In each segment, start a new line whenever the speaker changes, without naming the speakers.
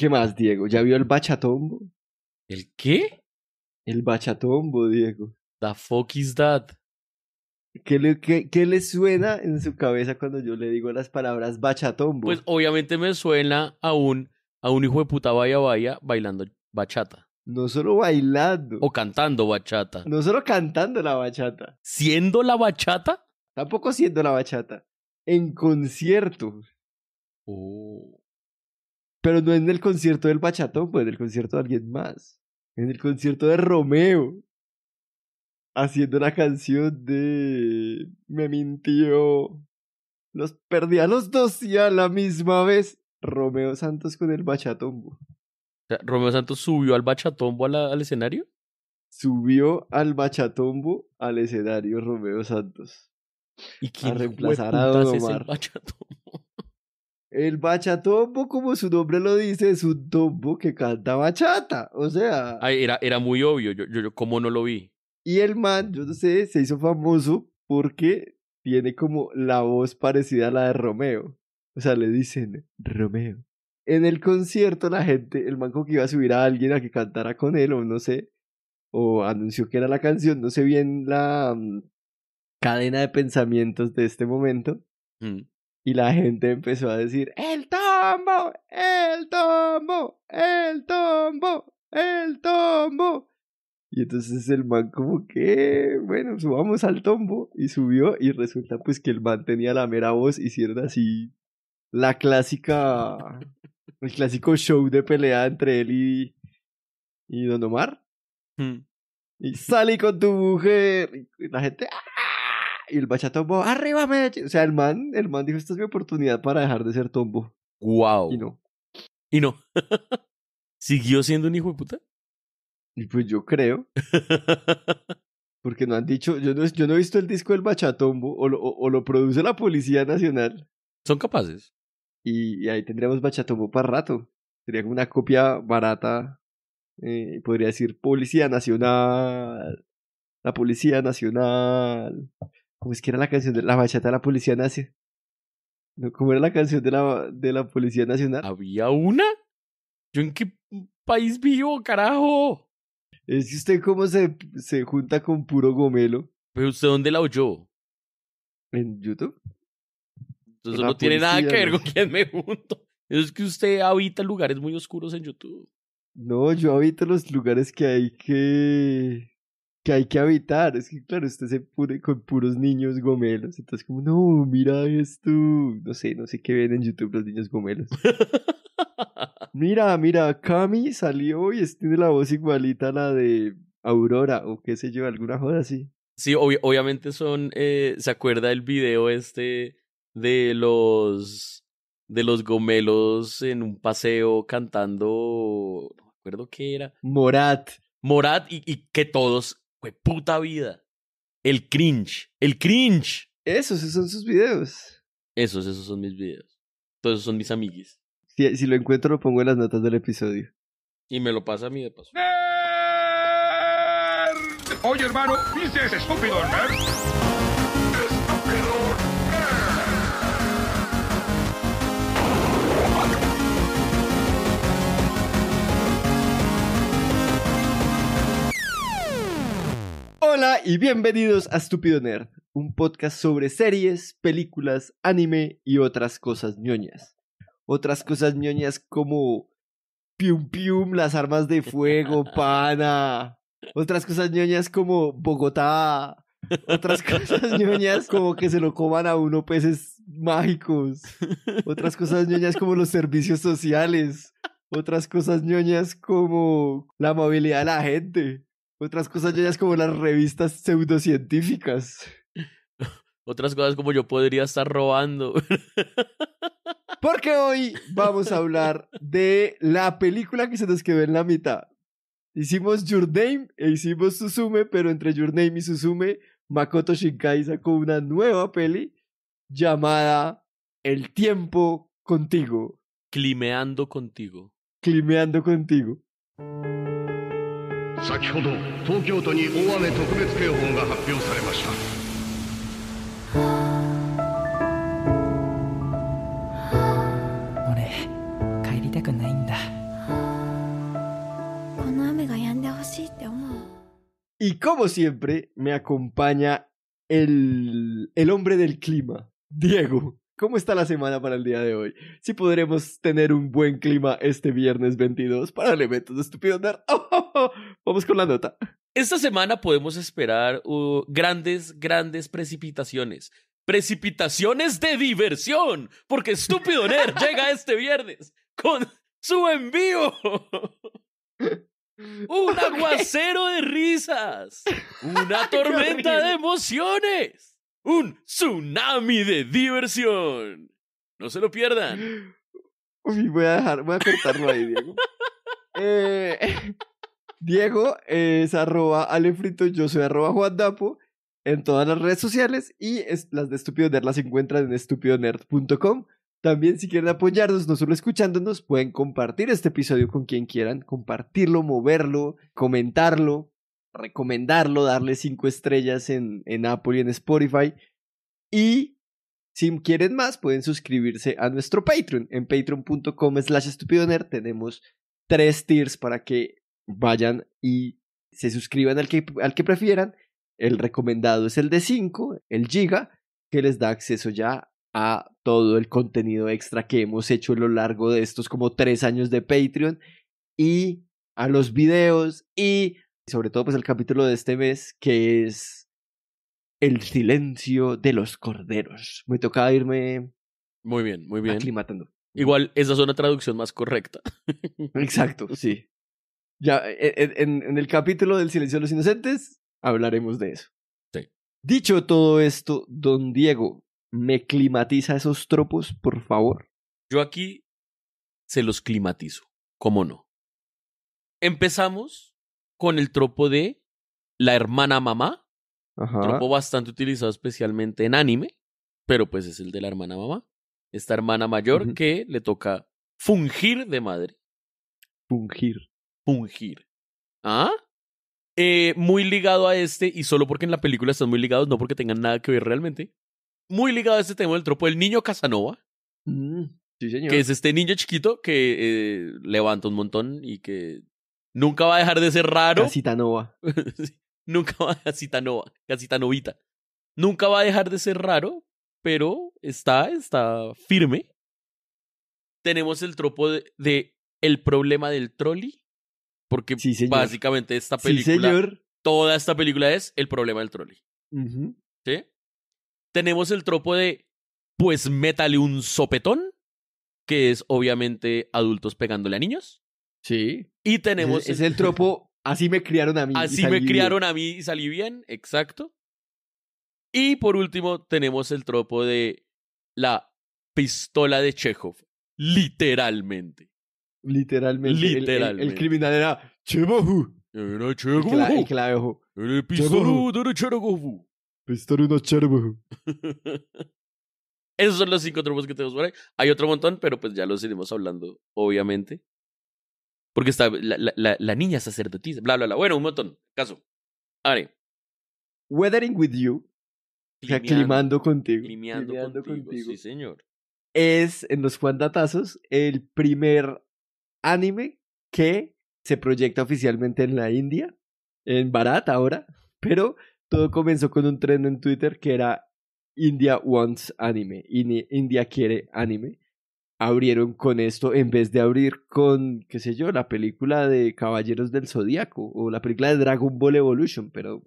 ¿Qué más, Diego? ¿Ya vio el bachatombo?
¿El qué?
El bachatombo, Diego.
The fuck is that?
¿Qué le, qué, qué le suena en su cabeza cuando yo le digo las palabras bachatombo?
Pues obviamente me suena a un, a un hijo de puta vaya vaya bailando bachata.
no solo bailando,
O cantando bachata.
no solo cantando la bachata,
Siendo la bachata.
tampoco siendo la bachata, en concierto.
Oh.
Pero no en el concierto del bachatombo, en el concierto de alguien más. En el concierto de Romeo. Haciendo la canción de Me mintió. Los perdí a los dos y a la misma vez. Romeo Santos con el bachatombo.
Romeo Santos subió al bachatombo a la- al escenario.
Subió al bachatombo al escenario Romeo Santos.
¿Y quién
reemplazar a Don
es el
Omar.
bachatombo?
El bachatombo, como su nombre lo dice, es un tombo que canta bachata. O sea,
Ay, era, era muy obvio. Yo, yo, yo, ¿cómo no lo vi?
y el man, yo no sé, se hizo famoso porque tiene como la voz parecida a la de Romeo. O sea, le dicen Romeo. En el concierto, la gente, el man como que iba a subir a alguien a que cantara con él, o no sé, o anunció que era la canción, no sé bien la mm, cadena de pensamientos de este momento.
Mm.
Y la gente empezó a decir, el tombo, el tombo, el tombo, el tombo. Y entonces el man como que, bueno, subamos al tombo. Y subió y resulta pues que el man tenía la mera voz. Hicieron así la clásica, el clásico show de pelea entre él y, y Don Omar.
Mm.
Y salí con tu mujer. Y la gente. ¡ah! Y el bachatombo, arriba Medellín. O sea, el man, el man dijo, esta es mi oportunidad para dejar de ser tombo.
Guau.
Y no.
Y no. ¿Siguió siendo un hijo de puta?
Y pues yo creo, porque no han dicho, yo no, yo no he visto el disco del bachatombo, o lo, o, o lo produce la Policía Nacional,
Son capaces.
y, y ahí tendríamos bachatombo para rato. Sería como una copia barata, eh, podría decir Policía Nacional, la Policía Nacional. ¿Cómo es que era la canción de la bachata de la Policía Nacional? ¿Cómo era la canción de la, de la Policía Nacional?
¿Había una? ¿Yo en qué país vivo, carajo?
Es que usted cómo se, se junta con puro gomelo
¿Pero usted dónde la oyó?
en YouTube.
Entonces no tiene nada que ver con quién me junto. Es que usted habita lugares muy oscuros en YouTube.
No, yo habito los lugares que hay que que hay que habitar. Es que claro, usted se pone con puros niños gomelos. Entonces como, no, mira esto. No sé, no sé qué ven en YouTube los niños gomelos. Mira, mira, Cami salió y tiene la voz igualita a la de Aurora o qué sé yo, alguna joda así.
Sí, obvi- obviamente son. eh, ¿Se acuerda el video este de los. de los gomelos en un paseo cantando. No me acuerdo qué era.
Morat.
Morat y, y que todos. Fue puta vida. El cringe. El cringe.
Esos, esos son sus videos.
Esos, esos son mis videos. Todos esos son mis amiguis.
Si, si lo encuentro, lo pongo en las notas del episodio.
Y me lo pasa a mí de paso.
Oye, hermano, ¿viste ese estúpido nerd?
Hola y bienvenidos a Estúpido Nerd, un podcast sobre series, películas, anime y otras cosas ñoñas. Otras cosas ñoñas como pium pium, las armas de fuego, pana. Otras cosas ñoñas como Bogotá. Otras cosas ñoñas como que se lo coman a uno peces mágicos. Otras cosas ñoñas como los servicios sociales. Otras cosas ñoñas como la movilidad de la gente. Otras cosas ñoñas como las revistas pseudocientíficas.
Otras cosas como yo podría estar robando.
Porque hoy vamos a hablar de la película que se nos quedó en la mitad. Hicimos Your Name e hicimos Suzume, pero entre Your Name y Suzume, Makoto Shinkai sacó una nueva peli llamada El tiempo contigo,
Climeando contigo.
climeando contigo.
先ほど東京都に大雨特別警報が発表されました
俺帰りたくないんだ しいって思う
Y como siempre, me acompaña el, el hombre del clima, Diego. ¿Cómo está la semana para el día de hoy? Si podremos tener un buen clima este viernes 22 para el evento de Estúpido Nerd. Vamos con la nota.
Esta semana podemos esperar uh, grandes, grandes precipitaciones. Precipitaciones de diversión, porque Estúpido Nerd llega este viernes con su envío. Un aguacero de risas. Una tormenta de emociones. Un tsunami de diversión. No se lo pierdan.
Uy, voy a dejar, voy a cortarlo ahí, Diego. Eh, Diego es arroba alefrito, yo soy arroba Juan Dapo en todas las redes sociales y es- las de Estúpido Nerd las encuentran en estupidonerd.com. También si quieren apoyarnos, no solo escuchándonos, pueden compartir este episodio con quien quieran, compartirlo, moverlo, comentarlo, recomendarlo, darle cinco estrellas en, en Apple y en Spotify. Y si quieren más, pueden suscribirse a nuestro Patreon. En patreon.com slash estupidonerd tenemos tres tiers para que vayan y se suscriban al que, al que prefieran. El recomendado es el de 5, el Giga, que les da acceso ya a todo el contenido extra que hemos hecho a lo largo de estos como tres años de Patreon y a los videos y sobre todo pues el capítulo de este mes que es el silencio de los corderos. Me tocaba irme
Muy bien, muy bien.
aclimatando.
Igual, esa es una traducción más correcta.
Exacto, sí. Ya, en, en- en el capítulo del silencio de los inocentes hablaremos de eso.
Sí.
Dicho todo esto, don Diego, ¿me climatiza esos tropos, por favor?
Yo aquí se los climatizo. ¿Cómo no? Empezamos con el tropo de la hermana mamá.
Ajá.
Tropo bastante utilizado especialmente en anime, pero pues es el de la hermana mamá. Esta hermana mayor que le toca fungir de madre.
Fungir.
Fungir. ¿Ah? Eh, muy ligado a este, y solo porque en la película están muy ligados, no porque tengan nada que ver realmente. Muy ligado a este tema del tropo del niño Casanova,
Mm, sí, señor.
que es este niño chiquito que eh, levanta un montón y que nunca va a dejar de ser raro.
Casita Nova.
Sí, nunca va a casita nova, casita novita. Nunca va a dejar de ser raro, pero está, está firme. Tenemos el tropo de, de el problema del trolley, porque
Sí,
básicamente esta
Sí,
película,
señor.
toda esta película es el problema del trolley. ¿sí? Tenemos el tropo de, pues métale un sopetón, que es obviamente adultos pegándole a niños.
Sí.
Y tenemos
es el tropo, así me criaron a mí.
Así me
bien.
criaron a mí y salí bien, exacto. Y por último, tenemos el tropo de la pistola de Chekhov. Literalmente.
Literalmente. el- el- El,
Literalmente.
criminal era Chebohu.
Era
que la dejó.
El pistola de Chekhov.
Pistola una Chebohu.
Esos son los cinco tropos que tenemos por ahí. Hay otro montón, pero pues ya los iremos hablando, obviamente. Porque está la, la, la, la niña sacerdotisa, bla, bla, bla. Bueno, un montón. Caso. Are.
Weathering with you. O sea, climando contigo.
Climeando
climeando
contigo. Sí, señor.
Es en los Juan Datazos el primer anime que se proyecta oficialmente en la India, en Bharat ahora, pero todo comenzó con un tren en Twitter que era India wants anime, India quiere anime. Abrieron con esto en vez de abrir con, qué sé yo, la película de Caballeros del Zodíaco o la película de Dragon Ball Evolution, pero...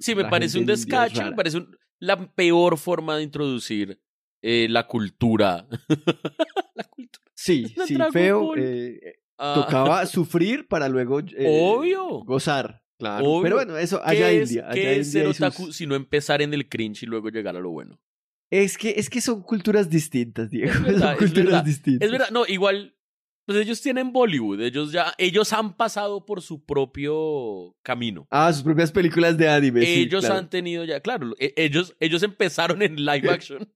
Sí, me parece un descacho, me parece un- la peor forma de introducir eh, la cultura. la cultura.
Sí, sí, feo.
Ball.
eh,
Ah,
tocaba sufrir para luego eh,
Obvio.
gozar. Claro.
Obvio.
Pero bueno, eso
¿Qué
allá
es,
India.
qué
allá
es ser
India y sus-
otaku sino empezar en el cringe y luego llegar a lo bueno?
Es que, es que son culturas distintas, Diego.
Es verdad,
son
es
culturas
verdad.
distintas.
Es verdad, no, igual, pues ellos tienen Bollywood, ellos ya, ellos han pasado por su propio camino.
Ah, sus propias películas de anime. sí,
ellos
claro.
han tenido ya, claro, e- ellos, ellos empezaron en live action.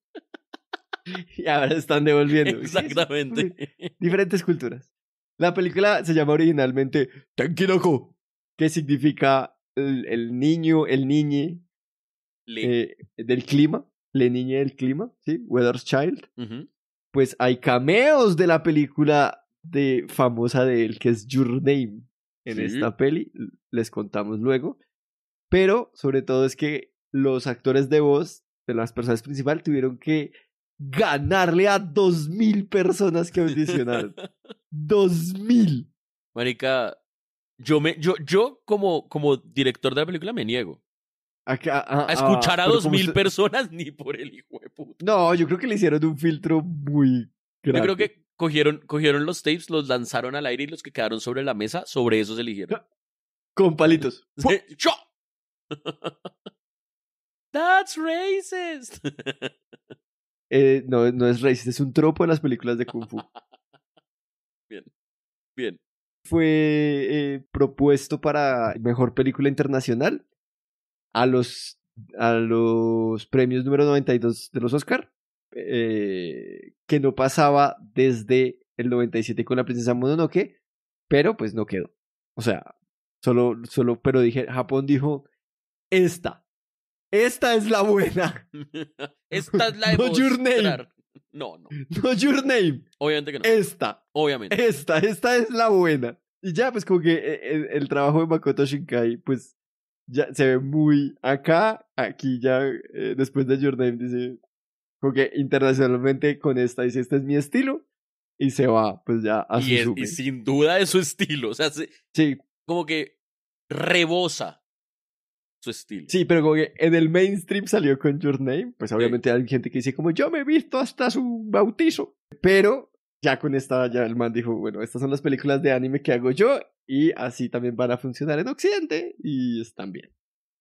Y ahora están devolviendo.
Exactamente.
Diferentes culturas. La película se llama originalmente Tenkiroko, que significa el, el niño, el niñe eh, del clima, le niñe del clima, ¿sí? Weather's Child.
Ujú.
pues hay cameos de la película de famosa de él que es Your Name en
Sí.
esta peli, les contamos luego. Pero sobre todo es que los actores de voz de las personas principales tuvieron que ganarle a dos mil personas que audicionaron. ¡Dos mil!
Marica, yo me, yo, yo como, como director de la película me niego.
A,
A escuchar a dos mil
usted-
personas ni por el hijo de puta.
No, yo creo que le hicieron un filtro muy
Yo
grande.
creo que cogieron, cogieron los tapes, los lanzaron al aire y los que quedaron sobre la mesa, sobre esos eligieron.
Con palitos.
¡Yo! That's racist.
Eh, no, no es racist, es un tropo de las películas de Kung Fu.
Bien.
Fue eh, propuesto para mejor película internacional a los, a los premios número 92 de los Oscar, eh, que no pasaba desde el 97 con la princesa Mononoke, pero pues no quedó. O sea, solo, solo, pero dije, Japón dijo, esta, esta es la buena,
Esta es la de
No, your name.
No, no.
no your name,
Obviamente que no.
esta.
Obviamente.
Esta, esta es la buena. Y ya, pues como que eh, el, el trabajo de Makoto Shinkai, pues ya se ve muy acá, aquí ya, eh, después de Your Name, dice, como que internacionalmente con esta, dice, este es mi estilo, y se va, pues ya a
Y, es- y sin duda es su estilo. O sea, se-
Sí,
como que rebosa su estilo.
sí, pero como que en el mainstream salió con Your Name, pues obviamente hay gente que dice como, yo me he visto hasta su bautizo, pero ya con esta, ya el man dijo, bueno, estas son las películas de anime que hago yo y así también van a funcionar en Occidente y están bien.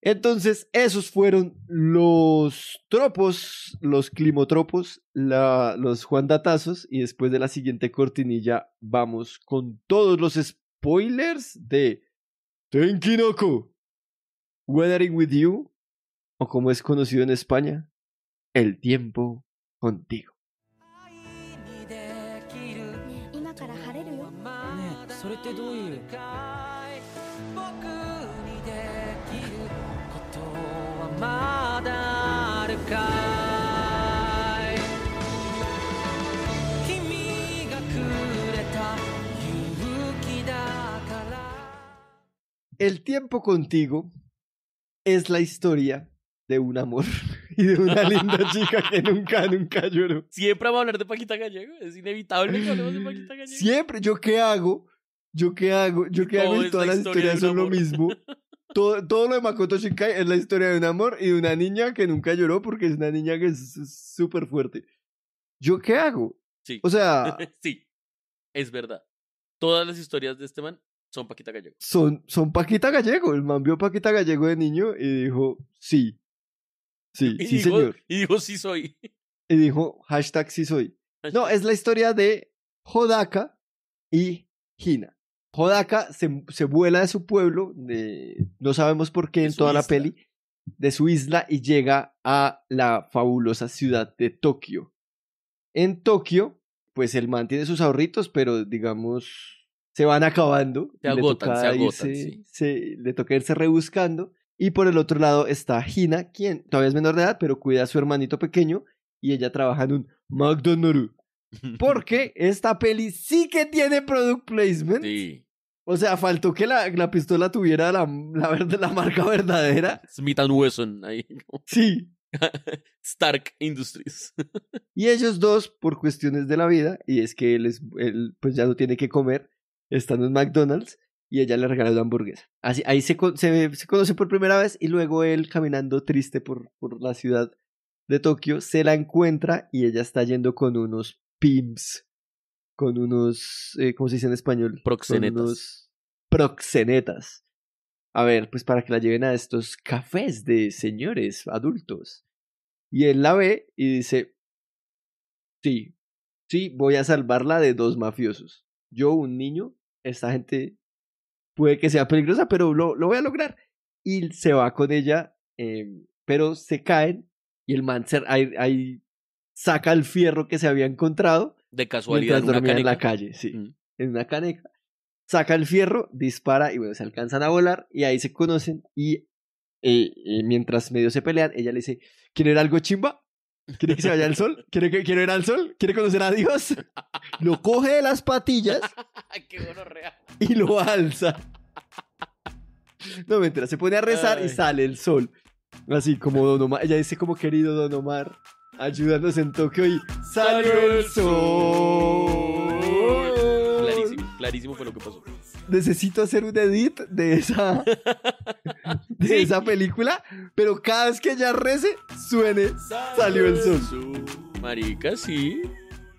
Entonces, esos fueron los tropos, los climotropos, la, los Juandatazos y después de la siguiente cortinilla vamos con todos los spoilers de Tenkinoko, Weathering with You, o como es conocido en España, El tiempo contigo. El tiempo contigo es la historia de un amor y de una linda chica que nunca, nunca lloró.
Siempre vamos a hablar de Paquita Gallego. Es inevitable que hablemos de Paquita Gallego.
Siempre, ¿yo qué hago? ¿Yo qué hago? ¿Yo qué hago? Y todas
la
las
historia
historias son lo
amor.
mismo. Todo, todo lo de Makoto Shinkai es la historia de un amor y de una niña que nunca lloró porque es una niña que es súper fuerte. ¿Yo qué hago?
Sí.
O sea,
sí, es verdad. Todas las historias de este man son Paquita Gallego.
son, son Paquita Gallego. El man vio Paquita Gallego de niño y dijo, sí. Sí,
Y
sí,
dijo,
señor.
Y dijo, sí soy.
Y dijo, hashtag sí soy. No, es la historia de Hodaka y Hina. Hodaka se, se vuela de su pueblo, de, no sabemos por qué
De
en toda la peli, de su isla y llega a la fabulosa ciudad de Tokio. En Tokio, pues el man tiene sus ahorritos, pero digamos, se van acabando.
Se agotan, se agotan,
irse-
sí.
se- le toca irse rebuscando. Y por el otro lado está Hina, quien todavía es menor de edad, pero cuida a su hermanito pequeño y ella trabaja en un McDonald's. Porque esta peli sí que tiene product placement.
Sí.
O sea, faltó que la, la pistola tuviera la, la, marca verdadera.
Smith and Wesson ahí.
Sí.
Stark Industries.
Y ellos dos, por cuestiones de la vida, y es que él, es, él pues ya no tiene que comer, están en McDonald's y ella le regala una hamburguesa. Así, ahí se, se, conoce por primera vez y luego él caminando triste por, por la ciudad de Tokio se la encuentra y ella está yendo con unos pimps, con unos, eh, ¿cómo se dice en español? Con
Proxenetas.
unos proxenetas. A ver, pues para que la lleven a estos cafés de señores adultos. Y él la ve y dice, sí, sí, voy a salvarla de dos mafiosos. Yo, un niño, esta gente puede que sea peligrosa, pero lo, lo voy a lograr. Y se va con ella, eh, pero se caen y el man se- ahí, ahí saca el fierro que se había encontrado
De casualidad,
mientras
en una
en la calle, sí,
Mm.
en una caneca. Saca el fierro, dispara y bueno, se alcanzan a volar y ahí se conocen y eh, eh, mientras medio se pelean, ella le dice, ¿quiere ver algo chimba? ¿Quiere que se vaya al sol? ¿Quiere, que, ¿Quiere ver al sol? ¿Quiere conocer a Dios? Lo coge de las patillas
Qué gonorrea.
y lo alza. No, mentira, se pone a rezar y sale el sol. Así como Don Omar. Ella dice como querido Don Omar, ayúdanos en Tokio y salió el sol.
Clarísimo, clarísimo fue lo que pasó.
Necesito hacer un edit de esa de
Sí.
esa película, pero cada vez que ella rece, suene salió el sol.
Marica, sí.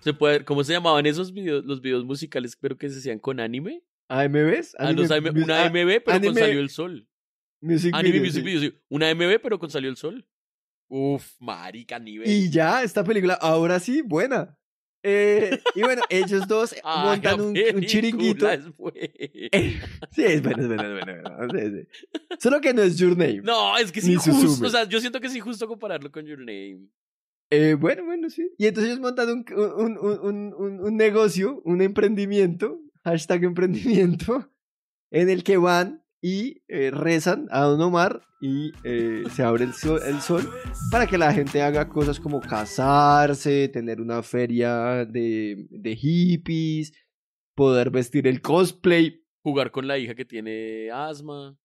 Se puede, ¿Cómo se llamaban esos videos, los videos musicales, pero que se hacían con anime?
AMVs?
Ah, los AM una
ah,
AMB, pero
anime-
con salió el sol.
Music
Anime
video,
Music
sí.
Video, sí. Una AMB, pero con salió el sol. Uf, marica, nivel.
Y ya, esta película, ahora sí, buena. Eh, y bueno, ellos dos
Ah,
montan un, chiringuito.
es buena.
Sí, es bueno, es bueno, es bueno. es bueno, sí, sí. Solo que no es Your Name.
No, es que sí,
Ni
justo.
Suzume.
O sea, yo siento que es injusto compararlo con Your Name.
Eh, bueno, bueno, sí. Y entonces ellos montan un, un, un, un, un- un negocio, un emprendimiento, hashtag emprendimiento, en el que van y eh, rezan a Don Omar y eh, se abre el sol, el sol para que la gente haga cosas como casarse, tener una feria de, de hippies, poder vestir el cosplay,
Jugar con la hija que tiene asma.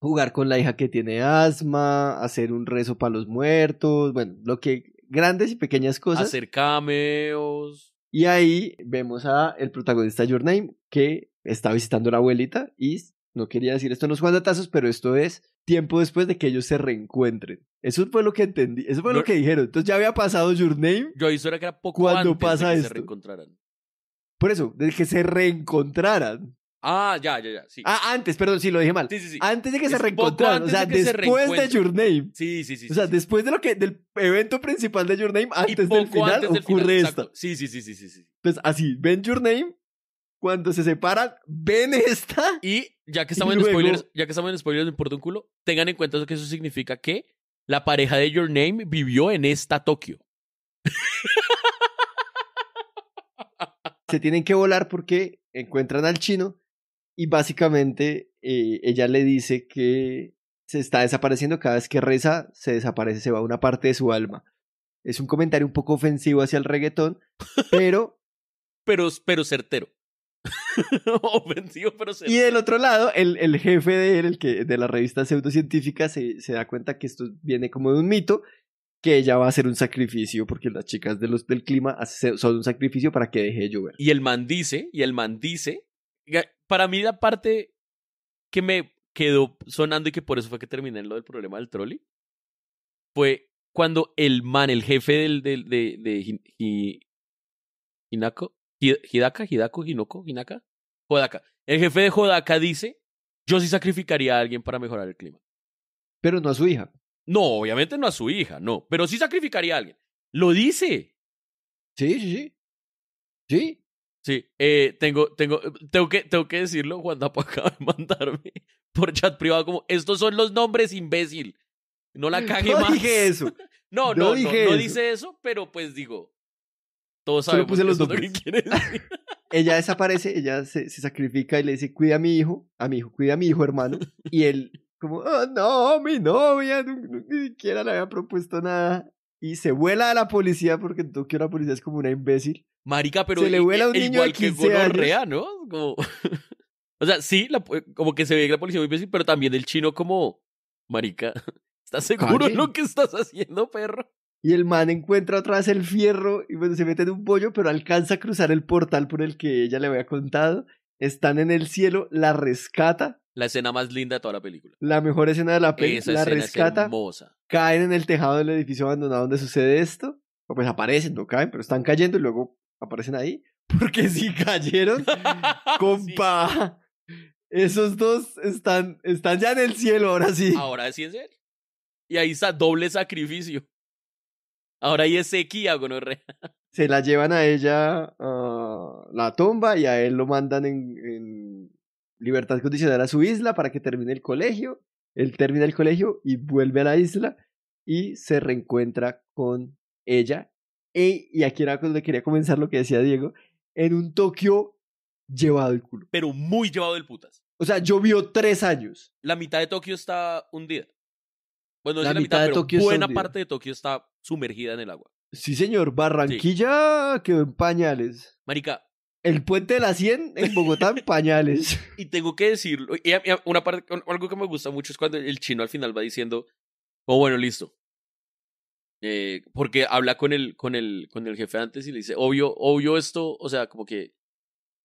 jugar con la hija que tiene asma, hacer un rezo para los muertos, bueno, lo que grandes y pequeñas cosas.
Hacer cameos.
Y ahí vemos a el protagonista Your Name que está visitando a la abuelita y no quería decir esto en los guandatazos, pero esto es tiempo después de que ellos se reencuentren. Eso fue lo que entendí, eso fue
No-
lo que dijeron. Entonces ya había pasado Your Name,
Yo hice que era poco
¿Cuándo
antes
pasa
de que
esto?
se reencontraran.
por eso, de que se reencontraran.
Ah, ya, ya, ya. Sí.
Ah, antes, perdón, sí lo dije mal.
sí, sí, sí.
Antes de que se
Es
reencontraran, o sea,
de que se
después de. Your Name.
Sí, sí, sí.
O sea,
sí,
después de lo que del evento principal de Your Name, antes del final
antes del
ocurre
final, exacto. Sí, sí, sí, sí, sí, sí.
Entonces, así, ven Your Name, cuando se separan, ven esta.
Y ya que estamos
Y
en spoilers, ya que estamos en spoilers, me importa un culo, tengan en cuenta que eso significa que la pareja de Your Name vivió en esta Tokio.
se tienen que volar porque encuentran al chino y básicamente eh, ella le dice que se está desapareciendo cada vez que reza, se desaparece, se va una parte de su alma. Es un comentario un poco ofensivo hacia el reggaetón, pero...
Pero, pero certero. Ofensivo, pero certero.
Y del otro lado, el, el jefe de él, el que de la revista pseudocientífica, se, se da cuenta que esto viene como de un mito, que ella va a hacer un sacrificio, porque las chicas de los, del clima son un sacrificio para que deje de llover.
Y el man dice, y el man dice, para mí la parte que me quedó sonando y que por eso fue que terminé en lo del problema del trolley, fue cuando el man, el jefe del, del, de, de Hin- Hi- Hinako, Hi- Hidaka, Hidako, Hinoko, Hinaka, Hodaka. El jefe de Hodaka dice, yo sí sacrificaría a alguien para mejorar el clima.
Pero no a su hija.
No, obviamente no a su hija, no, pero sí sacrificaría a alguien. Lo dice.
Sí, sí, sí. Sí,
Sí, eh, tengo, tengo, tengo que, tengo que decirlo, Juan Dapo acaba de mandarme por chat privado como, estos son los nombres, imbécil. No la cague
no
más.
dije eso.
No,
no
no, no,
dije
no
eso.
dice eso, pero pues digo, todos sabemos
puse
que
los
eso es lo que decir.
Ella desaparece, ella se, se sacrifica y le dice, cuida a mi hijo, a mi hijo, cuida a mi hijo, hermano. Y él, como, oh, no, mi novia, no- no- ni siquiera le había propuesto nada. Y se vuela a la policía porque en Tokio la policía es como una imbécil.
Marica, pero
Se le
i-
vuela a un
i-
niño
igual
de
que
15 años.
gonorrea, ¿no? Como... o sea, sí, la- como que se ve que la policía muy imbécil, pero también el chino como, marica, ¿estás seguro de lo que estás haciendo, perro?
Y el man encuentra otra vez el fierro y bueno, se mete en un pollo, pero alcanza a cruzar el portal por el que ella le había contado. Están en el cielo, la rescata.
La escena más linda de toda la película.
La mejor escena de la peli,
Esa
la rescata.
es hermosa.
caen en el tejado del edificio abandonado donde sucede esto. O pues aparecen, no caen, pero están cayendo y luego aparecen ahí. Porque si cayeron, compa. Esos dos están, están ya en el cielo, ahora sí.
Ahora sí en serio. Y ahí está doble sacrificio. Ahora ahí es sequía, gonorrea.
Se la llevan a ella a la tumba y a él lo mandan en, en libertad condicional a su isla para que termine el colegio. Él termina el colegio y vuelve a la isla y se reencuentra con ella. E- y aquí era donde quería comenzar lo que decía Diego, en un Tokio llevado el culo.
Pero muy llevado del putas.
O sea, llovió tres años.
La mitad de Tokio está hundida. Bueno, no
La
es la
mitad
mitad,
de
pero
Tokio
buena parte de Tokio está sumergida en el agua.
Sí, señor, Barranquilla quedó en pañales.
Marica,
el puente de la 100 en Bogotá en pañales.
Y tengo que decirlo. Y, y una parte, algo que me gusta mucho es cuando el chino al final va diciendo, oh, bueno, listo. Eh, porque habla con el, con, el, con el jefe antes y le dice, obvio, obvio esto, o sea, como que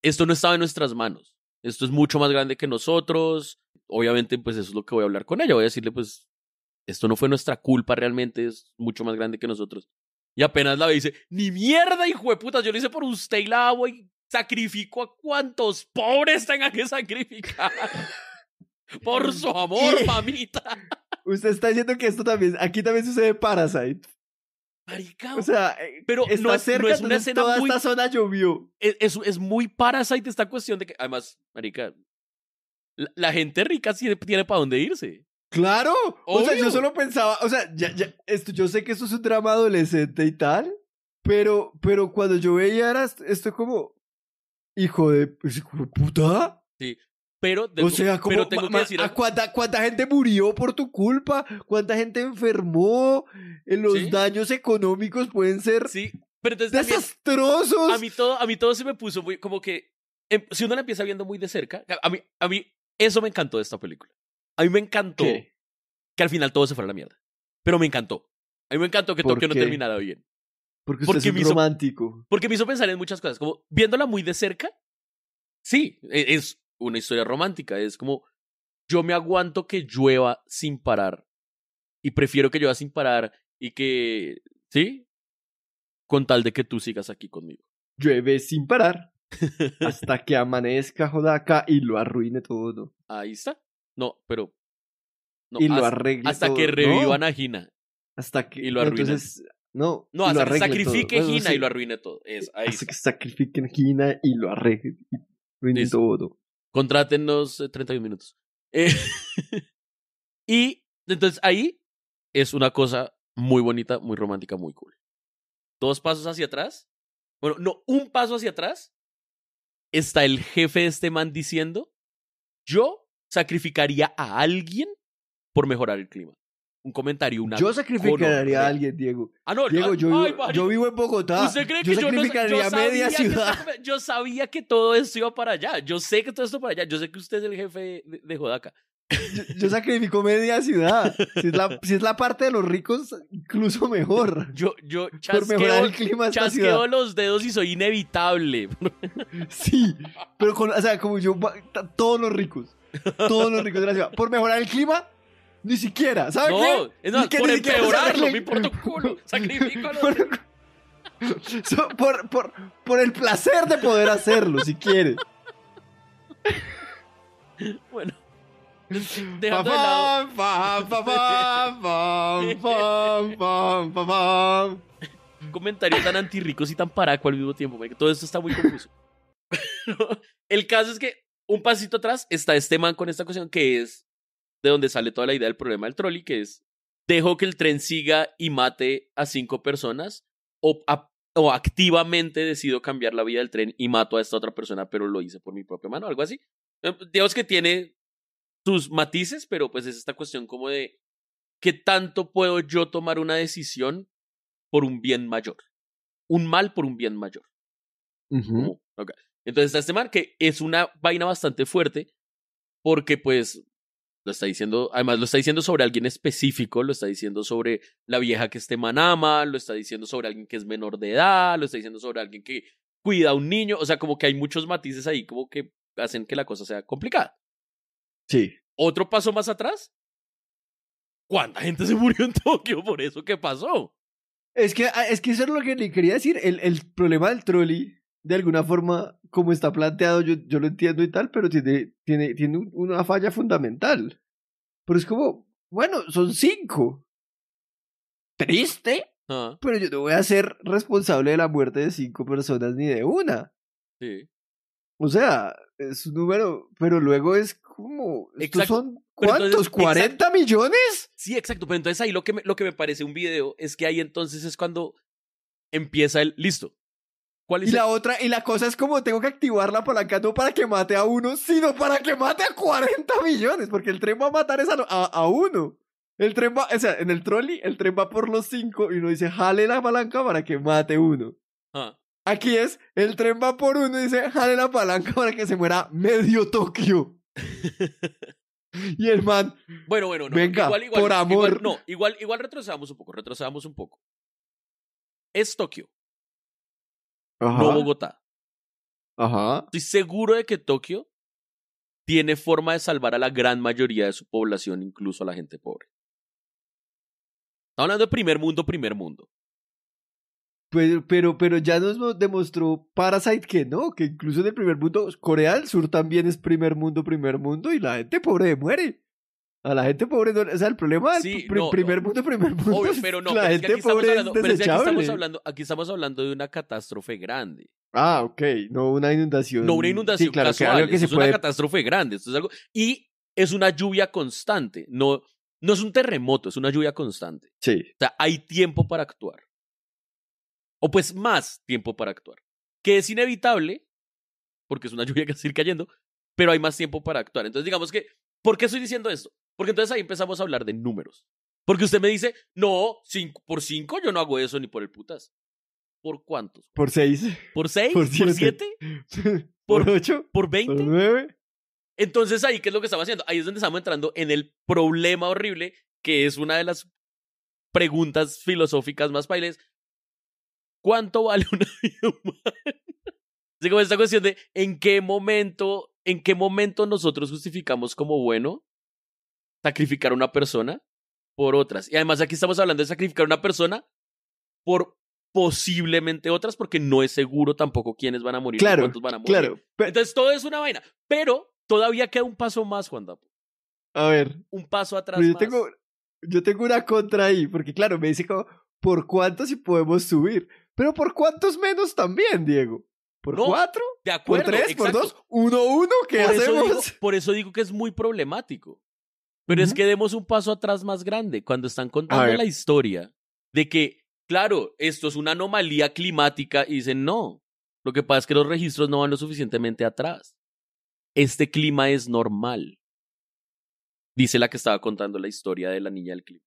esto no estaba en nuestras manos. Esto es mucho más grande que nosotros. Obviamente, pues eso es lo que voy a hablar con ella. Voy a decirle, pues, esto no fue nuestra culpa realmente, es mucho más grande que nosotros. Y apenas la ve y dice, ni mierda, hijo de puta, yo lo hice por usted y la hago y sacrifico a cuantos pobres tengan que sacrificar. por su amor,
¿Qué?
mamita.
Usted está diciendo que esto también, aquí también sucede Parasite.
Marica,
O sea, eh,
Pero
está
no es- no es una escena
toda
muy-
esta zona llovió.
es, es, es muy parasite esta cuestión de que, además, marica, la, la gente rica sí tiene para dónde irse.
Claro, o sea, yo
Obvio.
solo pensaba, o sea, ya, ya, esto, yo sé que esto es un drama adolescente y tal, pero, pero cuando yo veía era est- esto como, hijo de, pues, hijo de puta.
Pero,
O
tengo-
sea, como,
pero tengo que decir,
¿a cuánta, cuánta gente murió por tu culpa? ¿Cuánta gente enfermó? Eh, Los
Sí.
daños económicos pueden ser
sí, pero entonces
desastrosos.
a mí todo, a mí todo se me puso muy, como que, em, si uno la empieza viendo muy de cerca, a mí, a mí, eso me encantó de esta película. A mí me encantó
¿Qué?
que al final todo se fuera a la mierda. Pero me encantó. A mí me encantó que
¿Por
Tokio no terminara bien.
Porque usted
porque
es
me
un
hizo-
romántico.
Porque me hizo pensar en muchas cosas. Como viéndola muy de cerca, sí, e- es una historia romántica. Es como yo me aguanto que llueva sin parar. Y prefiero que llueva sin parar y que. ¿Sí? Con tal de que tú sigas aquí conmigo.
Llueve sin parar hasta que amanezca Jodaka y lo arruine todo.
Ahí está. No, pero. No,
y lo
hasta,
arregle
hasta
todo.
que revivan
No,
a Gina.
hasta que
y lo arruinen.
entonces no
No, hasta que sacrifique
todo. Bueno,
Gina
sí,
y lo arruine todo. Es, ahí
hasta
está.
que sacrifiquen Gina y lo arregle y arruinen
Listo.
todo
Contrátenos eh, 31 minutos. Eh, y entonces ahí es una cosa muy bonita, muy romántica, muy cool. Dos pasos hacia atrás. Bueno, no, un paso hacia atrás. Está el jefe de este man diciendo, yo sacrificaría a alguien por mejorar el clima. Un comentario, una
yo sacrificaría a alguien Diego
Ah, no,
Diego yo,
ay,
vivo, yo vivo en Bogotá
¿Usted cree
yo
que yo no
sacrificaría
yo
media
que
ciudad
esta- yo sabía que todo esto iba para allá. Yo sé que todo esto para allá. Yo sé que usted es el jefe de, de Jodaka.
yo, yo sacrifico media ciudad si es, la, si es la parte de los ricos incluso mejor
Yo, yo
por mejorar
chasqueo,
el clima esta
chasqueo
ciudad
los dedos y soy inevitable.
Sí, pero con, o sea, como yo, todos los ricos, todos los ricos de la ciudad, por mejorar el clima, ni siquiera, ¿sabes
No,
qué? que
por
ni
empeorarlo, me importa un culo. Los
por, so- por, por, por el placer de poder hacerlo, si quieres.
Bueno. Dejando de lado. Un comentario tan antirricos y tan paraco al mismo tiempo. Todo esto está muy confuso. el caso es que un pasito atrás está este man con esta cuestión que es de donde sale toda la idea del problema del trolley, que es dejo que el tren siga y mate a cinco personas o, a- o activamente decido cambiar la vida del tren y mato a esta otra persona, pero lo hice por mi propia mano, algo así. Eh, Digamos que tiene sus matices, pero pues es esta cuestión como de qué tanto puedo yo tomar una decisión por un bien mayor. Un mal por un bien mayor. Como, ok. Entonces está este man que es una vaina bastante fuerte porque pues lo está diciendo, además lo está diciendo sobre alguien específico, lo está diciendo sobre la vieja que este man ama, lo está diciendo sobre alguien que es menor de edad, lo está diciendo sobre alguien que cuida a un niño, o sea, como que hay muchos matices ahí como que hacen que la cosa sea complicada.
Sí.
Otro paso más atrás. ¿Cuánta gente se murió en Tokio por eso? ¿Qué pasó?
Es que, ah, es que eso es lo que le quería decir. El, el problema del trolley, de alguna forma, como está planteado, yo, yo lo entiendo y tal, pero tiene, tiene, tiene un- una falla fundamental. Pero es como, bueno, son cinco. Triste,
Ah,
pero yo no voy a ser responsable de la muerte de cinco personas ni de una.
sí.
O sea, es un número, pero luego es como, ¿estos
Exacto.
son cuántos?
entonces,
¿40 millones?
Sí, exacto. Pero entonces ahí lo que, me, lo que me parece un video es que ahí entonces es cuando empieza el listo. ¿Cuál es
Y
el-
la otra, y la cosa es como tengo que activar la palanca no para que mate a uno, sino para que mate a 40 millones, porque el tren va a matar es a, a, uno. El tren va, o sea, en el trolley, el tren va por los cinco y uno dice, jale la palanca para que mate uno.
Ah,
Aquí es, el tren va por uno y dice, jale la palanca para que se muera medio Tokio. y el man,
Bueno, bueno, no.
Venga,
igual, igual,
por
igual-
amor.
no, igual, igual retrocedamos un poco, retrocedamos un poco. Es Tokio,
ajá,
no Bogotá.
ajá,
Estoy seguro de que Tokio tiene forma de salvar a la gran mayoría de su población, incluso a la gente pobre. Estamos hablando de primer mundo, primer mundo.
Pero, pero, pero ya nos mo- demostró Parasite que no, que incluso en el primer mundo, Corea del Sur también es primer mundo, primer mundo, y la gente pobre muere. A la gente pobre no, o sea, el problema del
Sí, no,
primer mundo, primer mundo,
Obvio, pero no,
la
pero es que
gente pobre
hablando,
es
pero es que aquí estamos
desechable.
hablando, aquí estamos hablando de una catástrofe grande.
Ah, ok, no una inundación.
No una inundación
sí, claro, que
casual,
algo que
esto
se
es
puede...
una catástrofe grande. Esto es algo, y es una lluvia constante, no, no es un terremoto, es una lluvia constante.
Sí,
O sea, hay tiempo para actuar. O pues más tiempo para actuar. Que es inevitable, porque es una lluvia que va a seguir cayendo, pero hay más tiempo para actuar. Entonces, digamos que, ¿por qué estoy diciendo esto? Porque entonces ahí empezamos a hablar de números. Porque usted me dice, no, cinco, por cinco yo no hago eso ni por el putas. ¿Por cuántos?
por seis,
¿Por seis?
Por
¿Por siete.
por
Por-
ocho,
¿Por
por
veinte?
nueve.
Entonces ahí, ¿qué es lo que estamos haciendo? Ahí es donde estamos entrando en el problema horrible, que es una de las preguntas filosóficas más bailes. ¿Cuánto vale una vida humana? Así como esta cuestión de en qué momento, en qué momento nosotros justificamos como bueno sacrificar a una persona por otras. Y además aquí estamos hablando de sacrificar a una persona por posiblemente otras, porque no es seguro tampoco quiénes van a morir,
Claro,
cuántos van a morir.
claro.
Entonces todo es una vaina. Pero todavía queda un paso más, Juan Dapo.
a ver,
Un paso atrás
pero yo
más.
tengo, yo tengo una contra ahí, porque claro, me dice como, ¿por cuántos si podemos subir? Pero ¿por cuántos menos también, Diego? ¿Por
No,
cuatro?
De
¿Por
acuerdo.
tres? ¿Por
exacto.
dos? ¿Uno, uno? ¿Qué
por Eso digo,
hacemos?
por eso digo que es muy problemático. Pero es que demos un paso atrás más grande cuando están contando la historia de que, claro, esto es una anomalía climática y dicen, no, lo que pasa es que los registros no van lo suficientemente atrás. Este clima es normal. Dice la que estaba contando la historia de la niña del clima.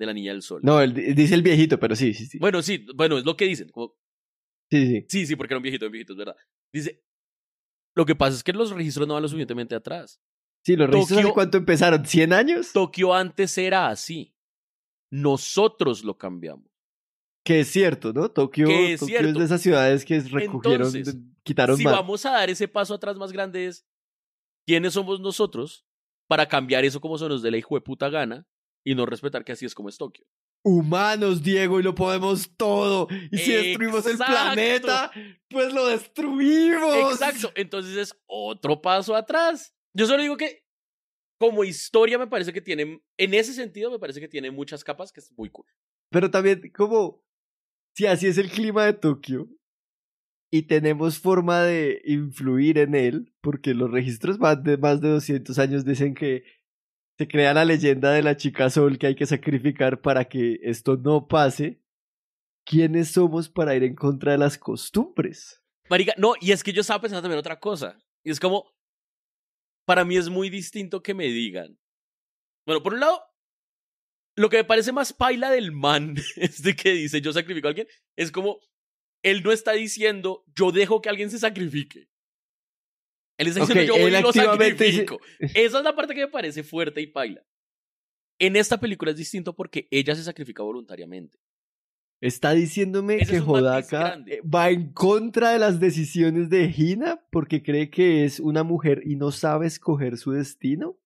De la niña del sol.
No, dice el viejito, pero sí, sí, sí.
Bueno, sí, bueno, es lo que dicen. como,
Sí, sí.
Sí, sí, porque era un viejito, un viejito, es verdad. Dice, lo que pasa es que los registros no van lo suficientemente atrás.
Sí, los registros
Tokio-
hace cuánto empezaron, ¿100 años?
Tokio antes era así. Nosotros lo cambiamos.
Que es cierto, ¿no? Tokio,
Que es
Tokio es
cierto.
de esas ciudades que recogieron,
Entonces,
quitaron
si
más.
vamos a dar ese paso atrás más grande es, ¿quiénes somos nosotros para cambiar eso como se nos dé la hijo de puta gana y no respetar que así es como es Tokio?
Humanos, Diego, y lo podemos todo. Y si destruimos el planeta, pues lo destruimos.
Exacto, entonces es otro paso atrás. Yo solo digo que como historia me parece que tiene, en ese sentido me parece que tiene muchas capas que es muy cool.
Pero también, como, si así es el clima de Tokio y tenemos forma de influir en él, porque los registros más de más de 200 años dicen que se crea la leyenda de la chica sol que hay que sacrificar para que esto no pase. ¿Quiénes somos para ir en contra de las costumbres?
Marica, no, y es que yo estaba pensando también otra cosa. Y es como, para mí es muy distinto que me digan. Bueno, por un lado, lo que me parece más paila del man, es de que dice yo sacrifico a alguien, es como, él no está diciendo yo dejo que alguien se sacrifique. Él está diciendo yo voy y lo
dice-
sacrifico. Esa es la parte que me parece fuerte y paila. En esta película es distinto porque ella se sacrifica voluntariamente.
Está diciéndome que
es
Hodaka va en contra de las decisiones de Hina porque cree que es una mujer y no sabe escoger su destino.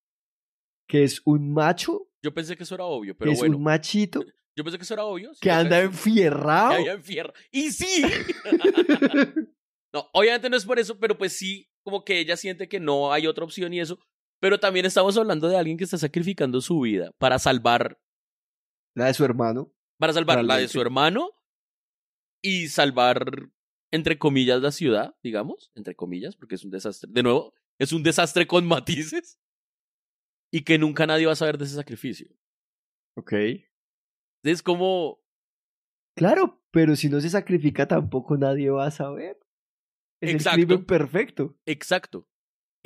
Que es un macho,
Yo pensé que eso era obvio,
que
pero
es
bueno.
un machito,
Yo pensé que eso era obvio.
que anda enfierrado.
que había enfierro. Y sí. no, obviamente no es por eso, pero pues sí, como que ella siente que no hay otra opción y eso. Pero también estamos hablando de alguien que está sacrificando su vida para salvar,
La de su hermano.
Para salvar la de su hermano y salvar, entre comillas, la ciudad, digamos, entre comillas, porque es un desastre. De nuevo, es un desastre con matices y que nunca nadie va a saber de ese sacrificio.
Ok.
Es como,
Claro, pero si no se sacrifica tampoco nadie va a saber. Es
Exacto.
el crimen perfecto.
exacto.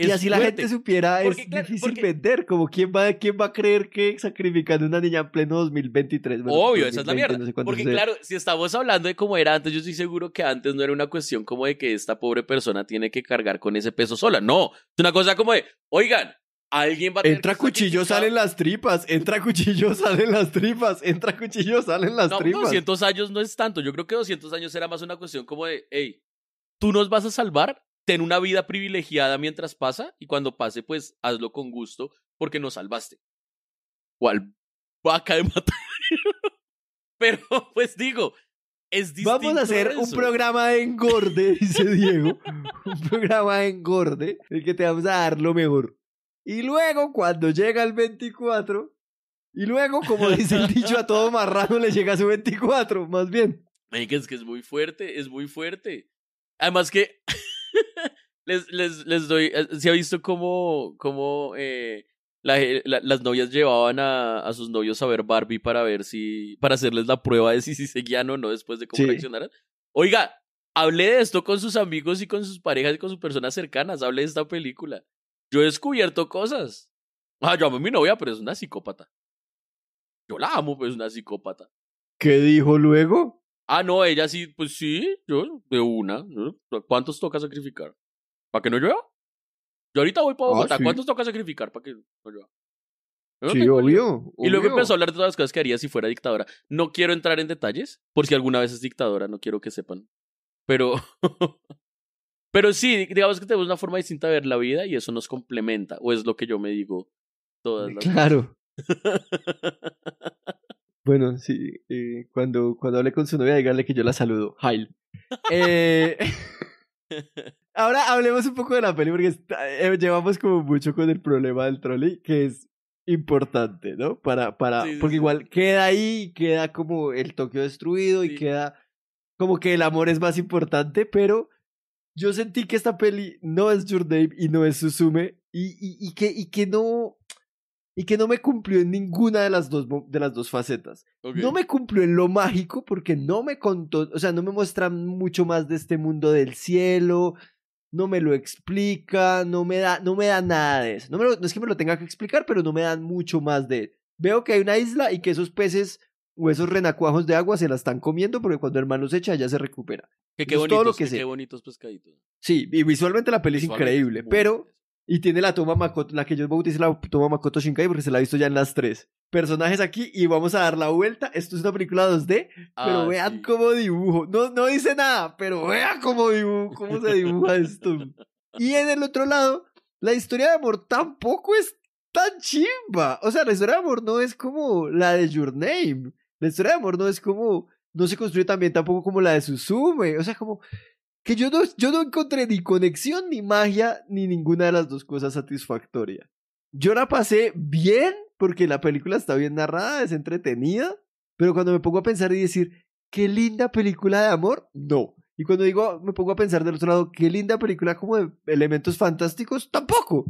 Es
y así la gente supiera,
Porque,
es
claro,
difícil
porque-
vender. Como quién va, quién va a creer que sacrificando una niña en pleno 2023. bueno,
Obvio, esa es la
2020,
mierda.
no sé cuándo
Porque claro, si estamos hablando de cómo era antes, yo estoy seguro que antes no era una cuestión como de que esta pobre persona tiene que cargar con ese peso sola. No, es una cosa como de, oigan, alguien va a tener
Entra cuchillo, salen las tripas. Entra cuchillo, salen las tripas. Entra cuchillo, salen las
No,
tripas.
200 años no es tanto. Yo creo que 200 años era más una cuestión como de, hey, tú nos vas a salvar, ten una vida privilegiada mientras pasa y cuando pase, pues hazlo con gusto porque nos salvaste. ¿Cuál vaca de matar? Pero, pues digo, es distinto.
Vamos a hacer un
eso.
programa de engorde, dice Diego. un programa de engorde, el que te vamos a dar lo mejor. Y luego, cuando llega el 24, y luego, como dice el dicho, a todo marrano le llega su 24, más bien.
Es que es muy fuerte, es muy fuerte. Además que les, les, les doy, eh, se ha visto cómo, cómo eh, la- la- las novias llevaban a, a sus novios a ver Barbie para ver si, para hacerles la prueba de si, si seguían o no después de cómo
Sí.
reaccionaran. Oiga, hable de esto con sus amigos y con sus parejas y con sus personas cercanas, hable de esta película. Yo he descubierto cosas. Ah, yo amo a mi novia, pero es una psicópata. Yo la amo, pero es una psicópata.
¿Qué dijo luego?
Ah, no, ella sí, pues sí, yo de una. ¿Cuántos toca sacrificar? ¿Para que no llueva? Yo ahorita voy para
Ah,
Bogotá.
sí.
¿Cuántos toca sacrificar para que no llueva? No
sí,
lío.
obvio.
Y luego
obvio.
empezó a hablar de todas las cosas que haría si fuera dictadora. No quiero entrar en detalles, por si alguna vez es dictadora, no quiero que sepan. Pero. Pero sí, digamos que tenemos una forma distinta de ver la vida y eso nos complementa, o es lo que yo me digo todas las
Claro. Bueno, sí, eh, cuando, cuando hable con su novia, dígale que yo la saludo. Hail. Eh, ahora hablemos un poco de la peli, porque está- eh, llevamos como mucho con el problema del trolley, que es importante, ¿no? Para, para,
Sí, sí,
porque
sí.
igual queda ahí, queda como el Tokio destruido y queda como que el amor es más importante, pero yo sentí que esta peli no es Your Name y no es Suzume y, y, y que, y que no y que no me cumplió en ninguna de las dos de las dos facetas. No me cumplió en lo mágico porque no me contó, o sea, no me muestra mucho más de este mundo del cielo, no me lo explica, no me da, no me da nada de eso. No, me lo- no es que me lo tenga que explicar, pero no me dan mucho más de él. Veo que hay una isla y que esos peces o esos renacuajos de agua se la están comiendo porque cuando el man los echa ya se recupera.
Que qué
todo
bonitos,
lo que
que
sé.
qué bonitos pescaditos.
Sí, y visualmente la peli es
Visualmente
increíble, pero. Y tiene la toma Makoto, la que yo bauticé la toma Makoto Shinkai porque se la he visto ya en las tres. Personajes aquí y vamos a dar la vuelta. Esto es una película 2D, pero
Ah,
vean
sí.
cómo dibujo. No, no dice nada, pero vean cómo dibujo, cómo se dibuja esto. Y en el otro lado, la historia de amor tampoco es tan chimba. O sea, la historia de amor no es como la de Your Name. La historia de amor no es como, no se construye también tampoco como la de Suzume. O sea, como que yo no, yo no encontré ni conexión, ni magia, ni ninguna de las dos cosas satisfactoria. Yo la pasé bien porque la película está bien narrada, es entretenida, pero cuando me pongo a pensar y decir, qué linda película de amor, no. Y cuando digo, me pongo a pensar del otro lado, qué linda película como de elementos fantásticos, tampoco.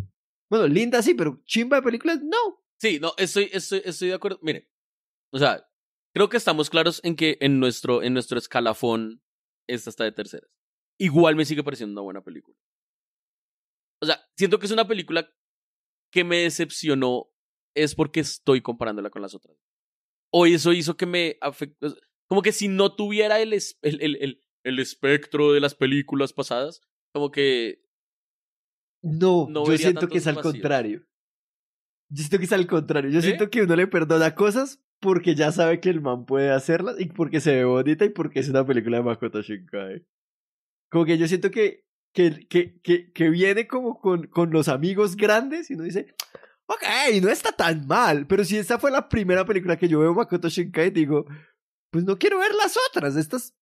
Bueno, linda sí, pero chimba de películas, no.
Sí, no, estoy, estoy, estoy de acuerdo. Mire, o sea, creo que estamos claros en que en nuestro, en nuestro escalafón esta está de terceras. Igual me sigue pareciendo una buena película. O sea, siento que es una película que me decepcionó es porque estoy comparándola con las otras. O eso hizo que me afectó. Como que si no tuviera el, es- el, el, el, espectro de las películas pasadas, como que
No,
No
yo siento que es al
vacíos.
contrario. Yo siento que es al contrario. Yo siento que uno le perdona cosas porque ya sabe que el man puede hacerlas y porque se ve bonita y porque es una película de Makoto Shinkai. Como que yo siento que, que, que, que, que viene como con, con los amigos grandes y uno dice, ok, no está tan mal. Pero si esta fue la primera película que yo veo Makoto Shinkai, digo, pues no quiero ver las otras. Estas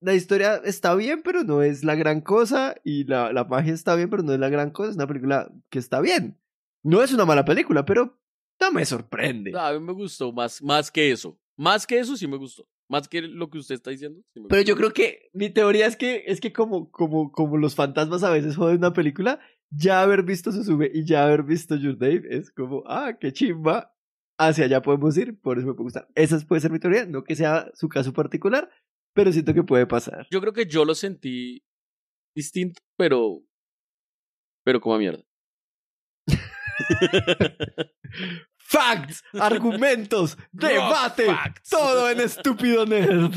la historia está bien, pero no es la gran cosa. Y la, la magia está bien, pero no es la gran cosa. Es una película que está bien. No es una mala película, pero no me sorprende.
a mí me gustó más, más que eso. Más que eso sí me gustó. Más que lo que usted está diciendo. me
Pero yo creo que mi teoría es que, es que como, como, como los fantasmas a veces joden una película, ya haber visto Suzume y ya haber visto Your Dave es como, ah, qué chimba. Hacia allá podemos ir, por eso me puede gustar. Esa puede ser mi teoría, no que sea su caso particular, pero siento que puede pasar.
Yo creo que yo lo sentí distinto, pero. pero coma mierda.
Facts, argumentos, debate, todo en estúpido nerd.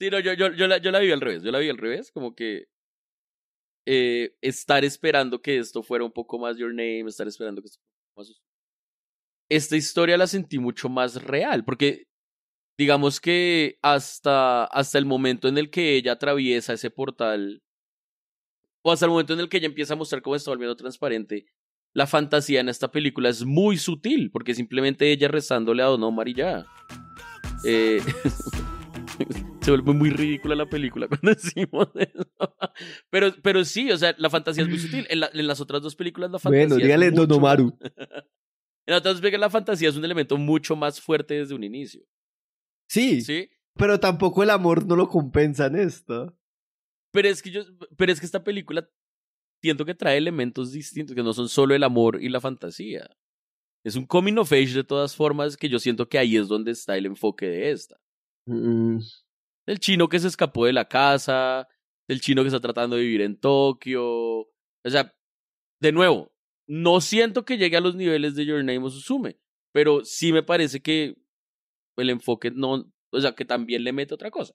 Sí, no, yo, yo, yo, la, yo la vi al revés. Yo la vi al revés, como que eh, estar esperando que esto fuera un poco más Your Name, estar esperando que esto fuera un poco más. Esta historia la sentí mucho más real, porque digamos que hasta, hasta el momento en el que ella atraviesa ese portal, o hasta el momento en el que ella empieza a mostrar cómo está volviendo transparente, la fantasía en esta película es muy sutil, porque simplemente ella rezándole a Don Omar y ya. Eh, se vuelve muy ridícula la película cuando decimos eso. Pero, pero sí, o sea, la fantasía es muy sutil. En, la- en las otras dos películas la fantasía
Bueno,
es
dígale Don
mucho-
Omaru.
En las otras dos películas la fantasía es un elemento mucho más fuerte desde un inicio.
Sí,
¿Sí?
pero tampoco el amor no lo compensa en esto.
Pero es que yo, pero es que esta película siento que trae elementos distintos, que no son solo el amor y la fantasía. Es un coming of age de todas formas que yo siento que ahí es donde está el enfoque de esta.
Mm,
El chino que se escapó de la casa, el chino que está tratando de vivir en Tokio. O sea, de nuevo, no siento que llegue a los niveles de Your Name o Suzume, pero sí me parece que el enfoque no, o sea, que también le mete otra cosa.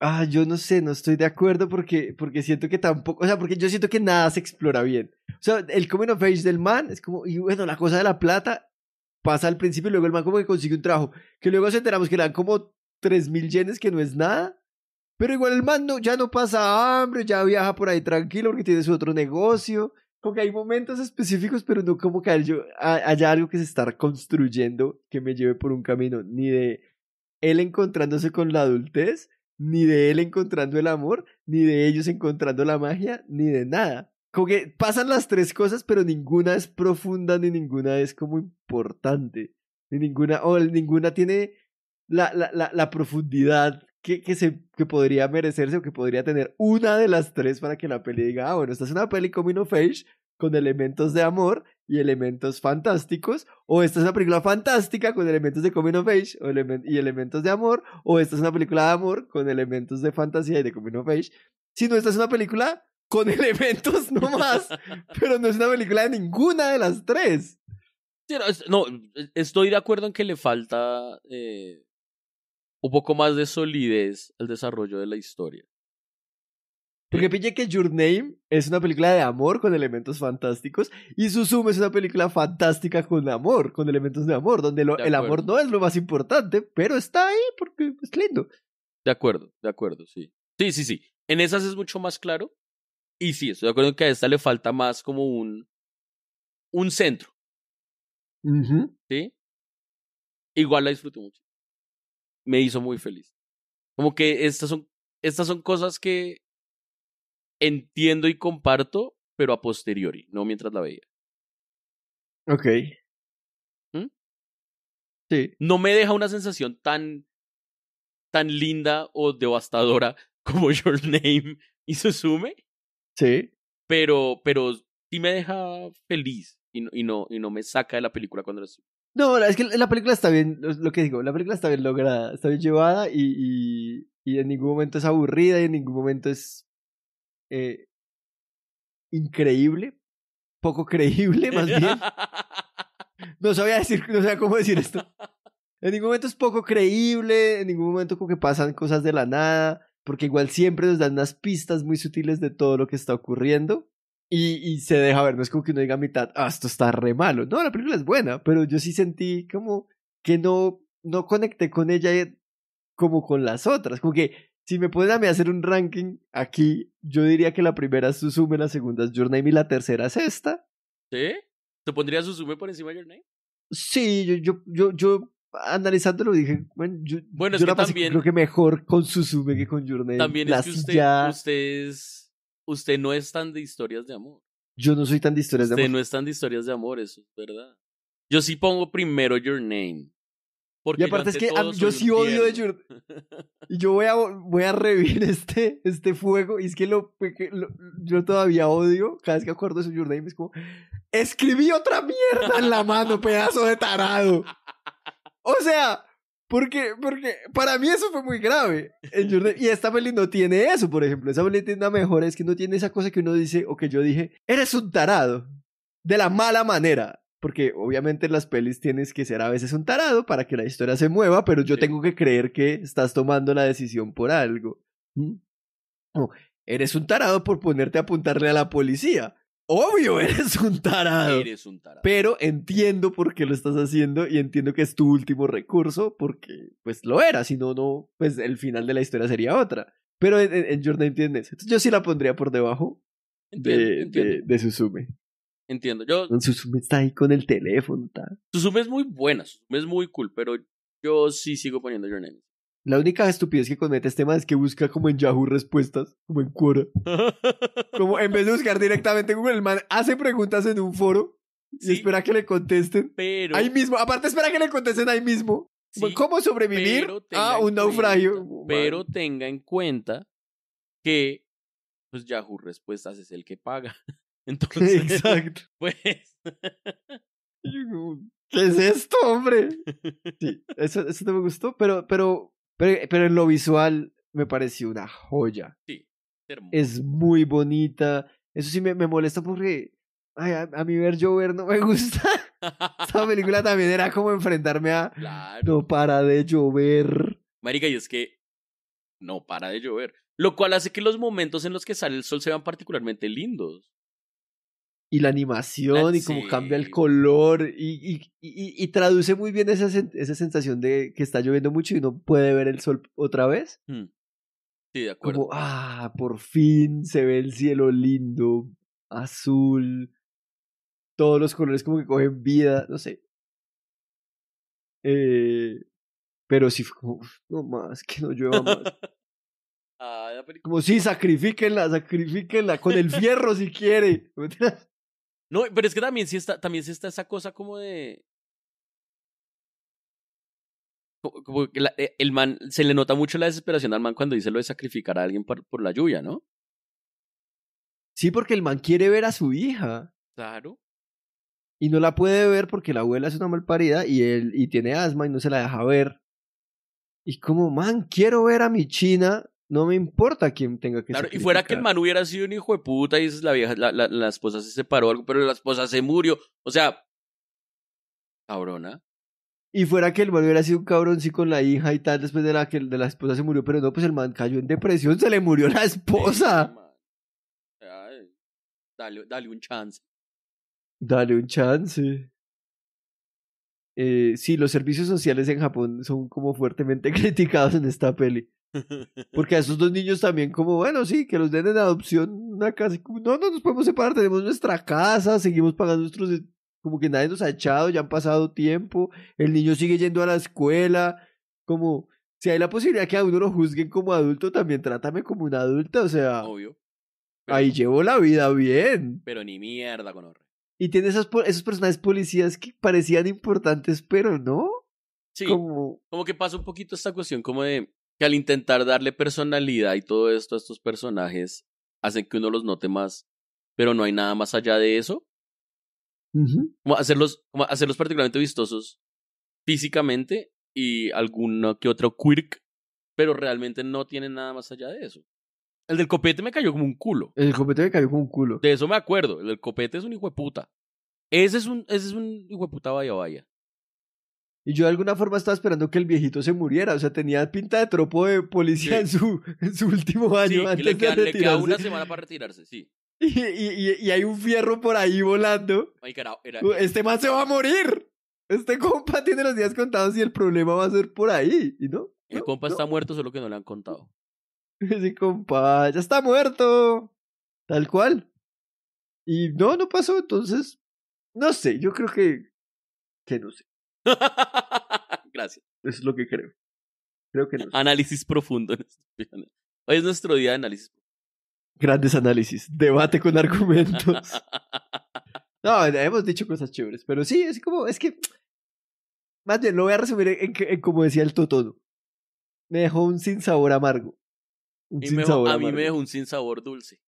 Ah, yo no sé, no estoy de acuerdo porque, porque siento que tampoco, o sea, porque yo siento que nada se explora bien. O sea, el coming of age del man es como, y bueno, la cosa de la plata pasa al principio y luego el man como que consigue un trabajo, que luego nos enteramos que le dan como 3000 yenes, que no es nada, pero igual el man no, ya no pasa hambre, ya viaja por ahí tranquilo porque tiene su otro negocio. Como que hay momentos específicos, pero no como que haya, haya algo que se está construyendo que me lleve por un camino, ni de él encontrándose con la adultez, ni de él encontrando el amor, ni de ellos encontrando la magia, ni de nada. Como que pasan las tres cosas, pero ninguna es profunda, ni ninguna es como importante. Ni ninguna, o ninguna tiene la, la, la, profundidad que, que, se, que podría merecerse o que podría tener una de las tres para que la peli diga, ah, bueno, esta es una peli coming of con elementos de amor y elementos fantásticos, o esta es una película fantástica con elementos de coming of age o y elementos de amor, o esta es una película de amor con elementos de fantasía y de coming of age, sino esta es una película con elementos nomás, pero no es una película de ninguna de las tres.
Sí, no, es- no, estoy de acuerdo en que le falta eh, un poco más de solidez al desarrollo de la historia.
Porque pille que Your Name es una película de amor con elementos fantásticos y Suzume es una película fantástica con amor, con elementos de amor, donde lo-
De
el amor no es lo más importante, pero está ahí porque es lindo.
De acuerdo, de acuerdo, sí. Sí, sí, sí. En esas es mucho más claro. Y sí, estoy de acuerdo en que a esta le falta más como un, un centro,
Ujú.
¿sí? Igual la disfruté mucho. Me hizo muy feliz. Como que estas son, estas son cosas que entiendo y comparto, pero a posteriori, no mientras la veía.
Ok.
¿Mm?
Sí.
No me deja una sensación tan, tan linda o devastadora como Your Name y Suzume,
Sí.
pero, pero sí me deja feliz y no, y no, y no me saca de la película cuando la estoy.
No, es que la película está bien, lo lo que digo, la película está bien lograda, está bien llevada y, y, y en ningún momento es aburrida y en ningún momento es eh, increíble, poco creíble más bien. No sabía decir, no sabía cómo decir esto. En ningún momento es poco creíble, en ningún momento como que pasan cosas de la nada, porque igual siempre nos dan unas pistas muy sutiles de todo lo que está ocurriendo y, y se deja ver, no es como que uno diga a mitad, ah, esto está re malo. No, la película es buena, pero yo sí sentí como que no, no conecté con ella como con las otras, como que si me ponen a mí hacer un ranking aquí, yo diría que la primera es Suzume, la segunda es Your Name y la tercera es esta.
¿Sí? ¿Te pondría Suzume por encima de Your Name?
Sí, yo, yo, yo, yo analizándolo dije, bueno, yo,
Bueno, es
yo
que
la pasé
también-
creo que mejor con Suzume que con Your Name.
También
La
es que usted,
silla-
usted es, usted no es tan de historias de amor.
Yo no soy tan de historias de
Usted
amor.
no es tan de historias de amor, eso es verdad. Yo sí pongo primero Your Name. Porque
Y aparte es que a mí- yo sí odio de
tierno.
Y yo voy a, voy a revivir este, este fuego. Y es que, lo, lo- yo todavía odio. Cada vez que acuerdo de su Name es como. Escribí otra mierda en la mano, pedazo de tarado. O sea, Porque, porque para mí eso fue muy grave. Name. Y esta peli no tiene eso, por ejemplo. Esa peli tiene una mejor, es que no tiene esa cosa que uno dice, o que yo dije, eres un tarado. De la mala manera. Porque obviamente en las pelis tienes que ser a veces un tarado para que la historia se mueva, pero yo
Sí.
tengo que creer que estás tomando la decisión por algo. ¿Mm? Eres un tarado por ponerte a apuntarle a la policía. Obvio, eres un tarado.
Eres un tarado.
Pero entiendo por qué lo estás haciendo y entiendo que es tu último recurso porque pues lo era, si no, no, pues el final de la historia sería otra. Pero en, en, en Your Name tienes eso. Entonces yo sí la pondría por debajo
Entiendo,
de,
entiendo,
de, de Suzume.
Entiendo. Yo,
Suzume está ahí con el teléfono. tal.
Suzume es muy buena, Suzume es muy cool, pero yo sí sigo poniendo Your Name.
La única estupidez que comete este man es que busca como en Yahoo respuestas, como en Quora. Como en vez de buscar directamente en Google, el man hace preguntas en un foro y
Sí.
espera que le contesten.
pero,
Ahí mismo, aparte espera que le contesten ahí mismo.
sí,
¿Cómo sobrevivir
tenga
a un naufragio?
pero tenga en cuenta que pues Yahoo Respuestas es el que paga. Entonces,
Exacto.
pues
¿Qué es esto, hombre? Sí, eso, eso no me gustó, pero, pero, pero, pero en lo visual me pareció una joya.
sí, hermoso.
Es muy bonita. Eso sí me, me molesta porque ay, a, a mí ver llover no me gusta. Esta película también era como enfrentarme a
claro.
no para de llover.
Marica, y es que no para de llover. Lo cual hace que los momentos en los que sale el sol sean particularmente lindos.
Y la animación y cómo cambia el color y, y, y, y traduce muy bien esa, sen- esa sensación de que está lloviendo mucho y uno puede ver el sol otra vez.
Hmm. Sí, de acuerdo.
Como, ah, por fin se ve el cielo lindo, azul, todos los colores como que cogen vida, no sé. Eh, pero sí como, "Uf, no más, que no llueva más.
Ah, la película-
Como, sí, sacrifíquenla, sacrifíquenla, con el fierro si quiere.
No, pero es que también sí está, también sí está esa cosa como de. co- Como que la- eh, el man, se le nota mucho la desesperación al man cuando dice lo de sacrificar a alguien por, por la lluvia, ¿no?
Sí, porque el man quiere ver a su hija.
Claro.
y no la puede ver porque la abuela es una malparida y él y tiene asma y no se la deja ver. Y como, man, quiero ver a mi China, no me importa quién tenga que
Claro, y fuera que el
sacrificar".
man hubiera sido un hijo de puta y la vieja, la, la, la esposa se separó, algo, pero la esposa se murió. O sea, cabrona.
Y fuera que el man hubiera sido un cabrón sí con la hija y tal después de la que de la esposa se murió, pero no, pues el man cayó en depresión, se le murió la esposa.
Ay, dale, dale un chance.
Dale un chance. Eh, sí, los servicios sociales en Japón son como fuertemente criticados en esta peli. Porque a esos dos niños también como, bueno, sí, que los den en adopción una casa. como, no, no nos podemos separar, tenemos nuestra casa, seguimos pagando nuestros... Como que nadie nos ha echado, ya han pasado tiempo, el niño sigue yendo a la escuela, como... Si hay la posibilidad que a uno lo juzguen como adulto, también trátame como un adulto, o sea,
Obvio. Pero,
ahí llevo la vida bien.
pero ni mierda con horror.
Y tiene esos, po- esos personajes policías que parecían importantes, pero no.
Sí,
Como...
como que pasa un poquito esta cuestión como de que al intentar darle personalidad y todo esto a estos personajes, hacen que uno los note más, pero no hay nada más allá de eso. Como hacerlos, como hacerlos particularmente vistosos físicamente y alguno que otro quirk, pero realmente no tienen nada más allá de eso. El del copete me cayó como un culo.
El copete me cayó como un culo.
De eso me acuerdo. El del copete es un hijo de puta. Ese es un, ese es un hijo de puta vaya vaya.
Y yo de alguna forma estaba esperando que el viejito se muriera. O sea, tenía pinta de tropo de policía
Sí.
en, su, en su último año
Sí,
antes
le
de
queda, le queda
retirarse.
una semana para retirarse, sí.
Y, y- y- hay un fierro por ahí volando.
Marica, era- era-
Este man se va a morir. Este compa tiene los días contados y el problema va a ser por ahí. ¿Y no?
el
No,
compa
no.
está muerto, solo que no le han contado.
Ese compa ya está muerto. Tal cual. Y no, no pasó. Entonces, no sé. Yo creo que. Que no sé.
Gracias.
Eso es lo que creo. Creo que no.
Análisis profundo. este. Hoy es nuestro día de análisis.
Grandes análisis. Debate con argumentos. No, hemos dicho cosas chéveres, pero sí, es como, es que, más bien, lo voy a resumir en, en- en como decía el Totono. Me dejó un sinsabor amargo. Un
me dejó-
sinsabor
a mí me dejó un sinsabor dulce.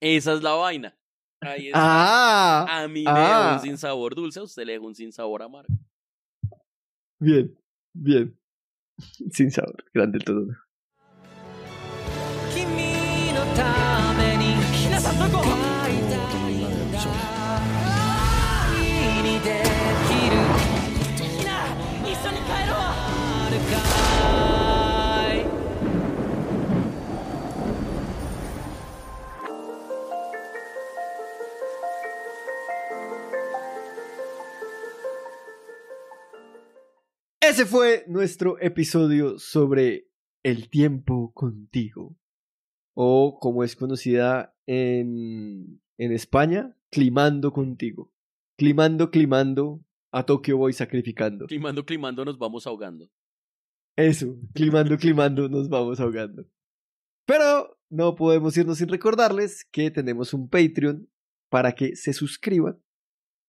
Esa es la vaina. Ahí está.
Ah,
a mí me dejó
ah.
un sinsabor dulce, a usted le dejó un sinsabor amargo.
Bien, bien. Sin sabor. Grande el todo. Ese fue nuestro episodio sobre el tiempo contigo. O como es conocida en, en España, climando contigo. Climando, climando, a Tokio voy sacrificando.
Climando, climando, nos vamos ahogando.
Eso, climando, climando, nos vamos ahogando. Pero no podemos irnos sin recordarles que tenemos un Patreon para que se suscriban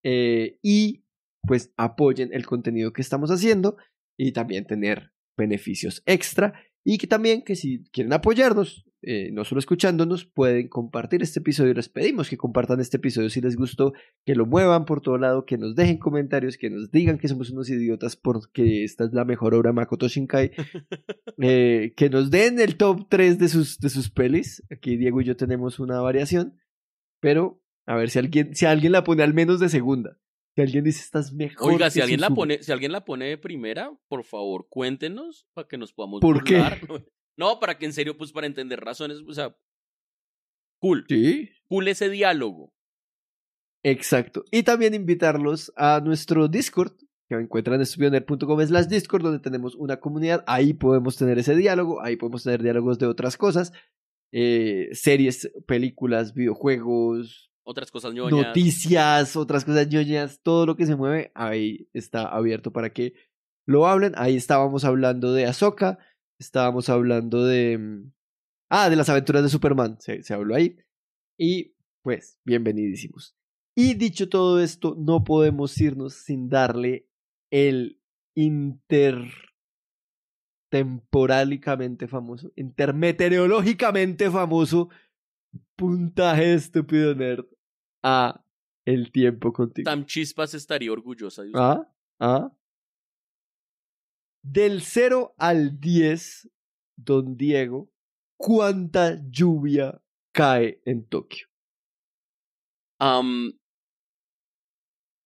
eh, y pues apoyen el contenido que estamos haciendo y también tener beneficios extra y que también que si quieren apoyarnos, eh, no solo escuchándonos, pueden compartir este episodio. Les pedimos que compartan este episodio si les gustó, que lo muevan por todo lado, que nos dejen comentarios, que nos digan que somos unos idiotas porque esta es la mejor obra Makoto Shinkai, eh, que nos den el top 3 de sus, de sus pelis. Aquí Diego y yo tenemos una variación, pero a ver si alguien, si alguien la pone al menos de segunda. Si alguien dice estás mejor.
Oiga, si alguien la
Suzume".
pone, si alguien la pone de primera, por favor, cuéntenos para que nos podamos
¿Por qué?
burlar. No, para que en serio, pues para entender razones, o sea, cool,
Sí,
cool ese diálogo.
Exacto. Y también invitarlos a nuestro Discord, que encuentran en estupioner.com slash Discord, donde tenemos una comunidad. Ahí podemos tener ese diálogo, ahí podemos tener diálogos de otras cosas, eh, series, películas, videojuegos,
Otras cosas ñoñas.
noticias, otras cosas ñoñas, todo lo que se mueve, ahí está abierto para que lo hablen. Ahí estábamos hablando de Ahsoka, estábamos hablando de... mm, Ah, de las aventuras de Superman, se, se habló ahí. Y pues, bienvenidísimos. Y dicho todo esto, no podemos irnos sin darle el intertemporálicamente famoso, intermeteorológicamente famoso puntaje estúpido nerd a el tiempo contigo.
Tam Chispas estaría orgullosa de usted.
¿Ah? ¿Ah? Del 0 al 10, don Diego, ¿cuánta lluvia cae en Tokio?
Am,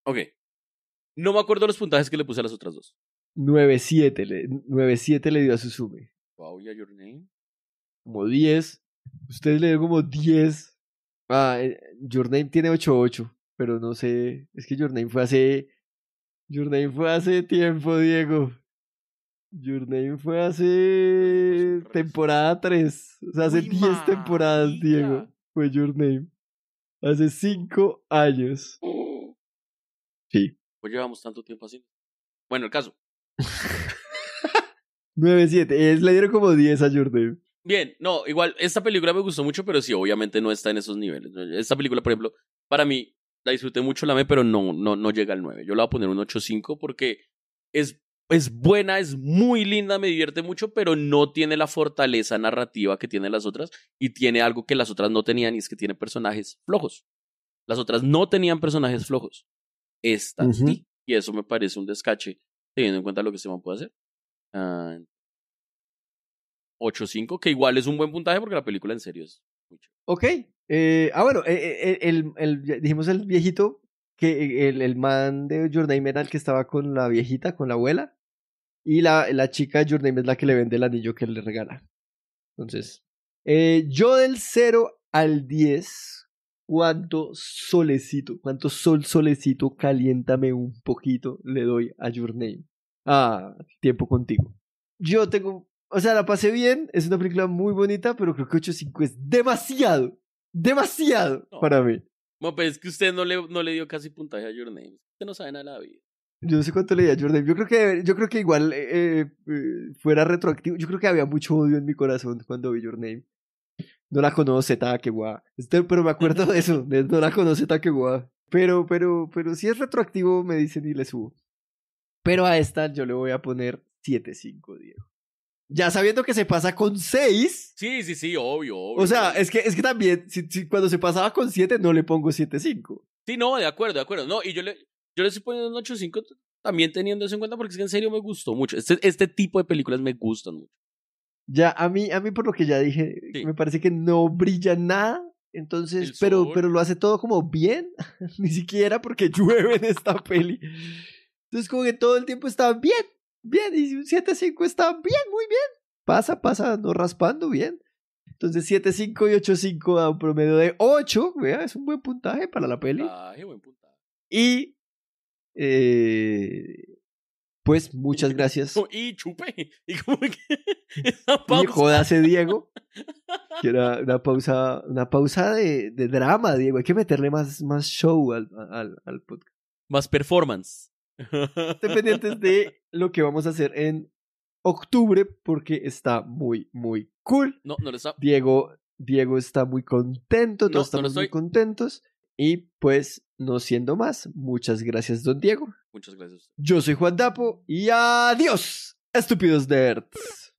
ok. No me acuerdo los puntajes que le puse a las otras dos.
9-7 le, 9-7 le dio a Suzume.
Wow, ya your name.
Como 10. Usted le dio como 10. Ah, eh, Your Name tiene 8-8. Pero no sé. Es que Your Name fue hace. Your Name fue hace tiempo, Diego. Your Name fue hace. Temporada 3. O sea, hace
Uy,
10 temporadas. Diego. Fue Your Name. Hace 5 años. Sí.
Pues llevamos tanto tiempo así. Bueno, el caso.
9-7. Es, le dieron como 10 a Your Name.
Bien, no, igual, esta película me gustó mucho, pero sí, obviamente no está en esos niveles. Esta película, por ejemplo, para mí, la disfruté mucho, la amé, pero no, no, no llega al 9. Yo le voy a poner un 8.5 porque es, es buena, es muy linda, me divierte mucho, pero no tiene la fortaleza narrativa que tienen las otras y tiene algo que las otras no tenían y es que tiene personajes flojos. Las otras no tenían personajes flojos. Esta sí. Y eso me parece un descache, teniendo en cuenta lo que se puede hacer. Ah, 8.5, que igual es un buen puntaje porque la película en serio es chévere.
Ok. Eh, ah, bueno, eh, eh, el, el, dijimos el viejito, que el, el man de era el que estaba con la viejita, con la abuela. Y la, la chica de Name es la que le vende el anillo que le regala. Entonces, yo del 0 al 10, ¿cuánto solecito, cuánto sol solecito, caliéntame un poquito, le doy a Your? Ah, tiempo contigo. Yo tengo, o sea, la pasé bien, es una película muy bonita, pero creo que 8.5 es demasiado, demasiado
No.
para mí.
Bueno, pues es que usted no le, no le dio casi puntaje a Your Name. Usted no sabe nada de la vida.
Yo no sé cuánto le di a Your Name. Yo creo que, yo creo que igual eh, eh, fuera retroactivo. Yo creo que había mucho odio en mi corazón cuando vi Your Name. No la conoce Takewa. Este, pero me acuerdo de eso. de no la conoce Takewa. Pero, pero, pero si es retroactivo, me dicen y le subo. Pero a esta yo le voy a poner 7.5, Diego. Ya sabiendo que se pasa con 6.
Sí, sí, sí, obvio, obvio.
O sea, es que, es que también, si, si cuando se pasaba con 7, no le pongo 7.5.
Sí, no, de acuerdo, de acuerdo. No, y yo le, yo le estoy poniendo un 8.5 También teniendo eso en cuenta porque es que en serio me gustó mucho. Este, este tipo de películas me gustan mucho.
Ya, a mí, a mí por lo que ya dije,
Sí.
me parece que no brilla nada. Entonces, pero, pero lo hace todo como bien. Ni siquiera porque llueve en esta peli. Entonces, como que todo el tiempo está bien, bien. Y un 7.5 está bien, muy bien. Pasa, pasa, no raspando, bien. Entonces, 7.5 y 8.5 da un promedio de 8. Vea, es un buen puntaje para la peli.
Ay, buen puntaje.
Y, eh, pues, muchas gracias.
Y chupe. Y como que esa
Y
pausa.
jódase, Diego. Que era una pausa, una pausa de, de drama, Diego. Hay que meterle más, más show al, al, al podcast.
Más performance.
Estén pendientes de lo que vamos a hacer en octubre porque está muy, muy cool.
No, no lo está.
Diego, Diego está muy contento,
No,
todos
no
estamos muy contentos. Y pues, no siendo más, muchas gracias, don Diego.
Muchas gracias.
Yo soy Juan Dapo y adiós, estúpidos nerds.